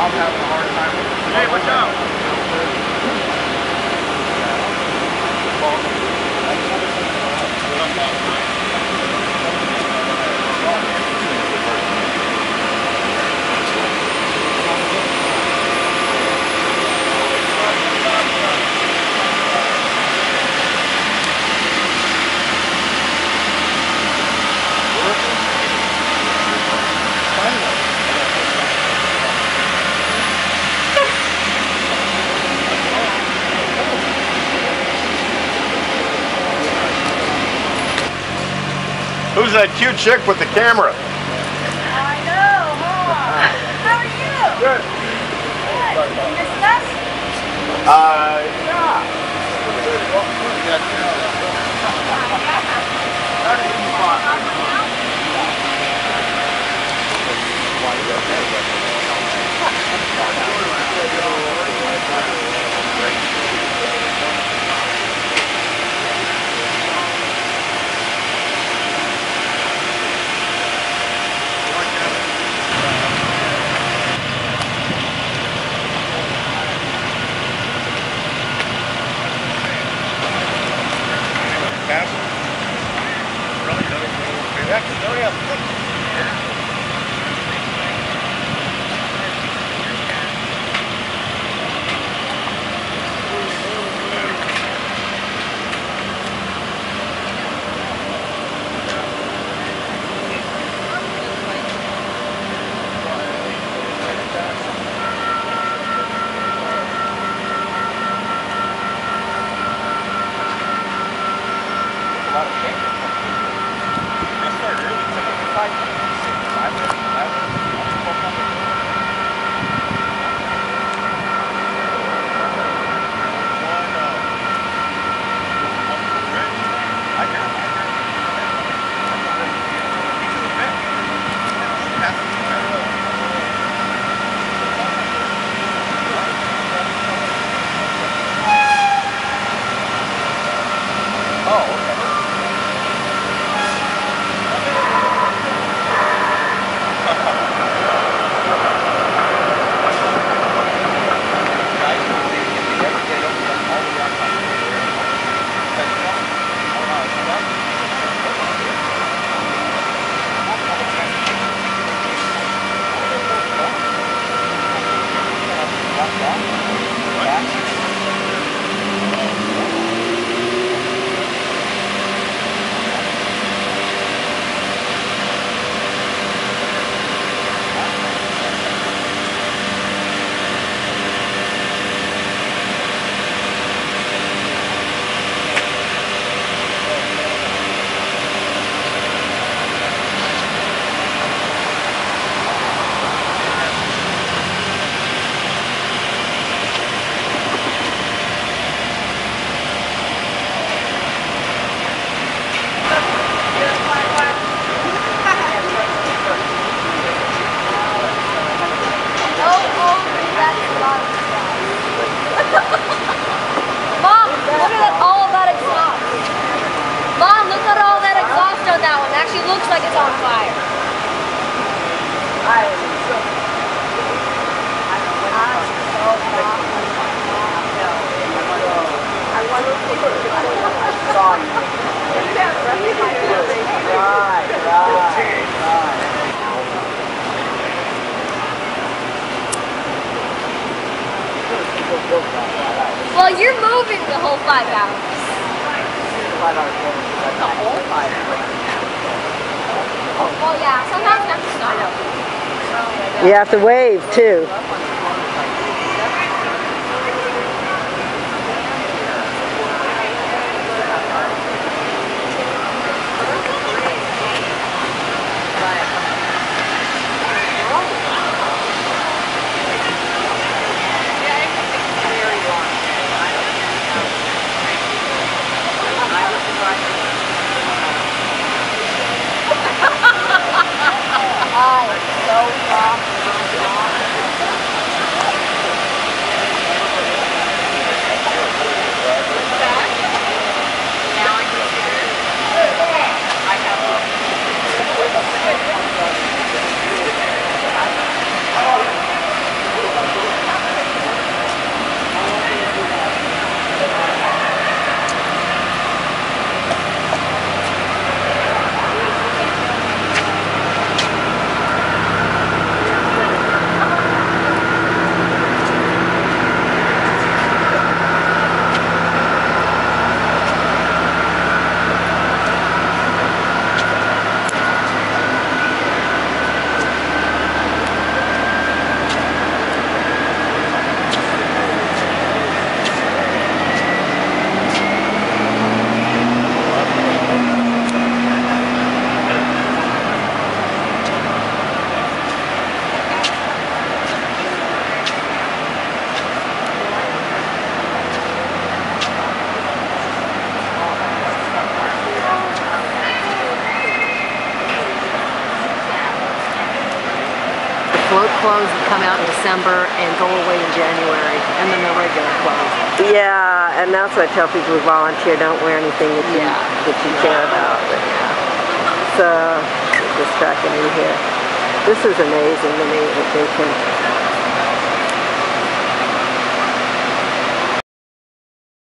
I'm having a hard time. Hey, watch out. Who's that cute chick with the camera? I know, huh? How are you? Good. Good. You missed us? Uh, yeah. Jackson, hurry up. Oh, Well, you're moving the whole five hours. Oh, well, yeah, sometimes you have to stop. You have to wave too. Clothes that come out in December and go away in January, and then the regular clothes. Yeah, and that's what I tell people who volunteer, don't wear anything that you, Yeah. that you care about. But, so, distracting me here. This is amazing to me that they can